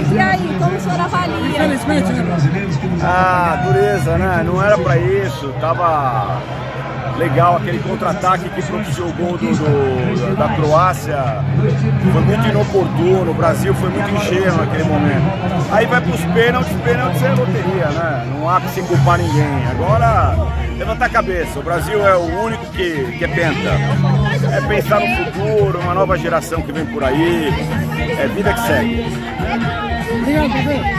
E aí, como o senhor avalia? Infelizmente, né? Ah, dureza, né? Não era pra isso. Tava legal aquele contra-ataque que propiciou o gol do, do, da Croácia. Foi muito inoportuno. O Brasil foi muito ingênuo naquele momento. Aí vai pros pênaltis, pênaltis é loteria, né? Não há que se culpar ninguém. Agora, levantar a cabeça. O Brasil é o único que, que é penta. É pensar no futuro, uma nova geração que vem por aí. É vida que segue. Obrigado.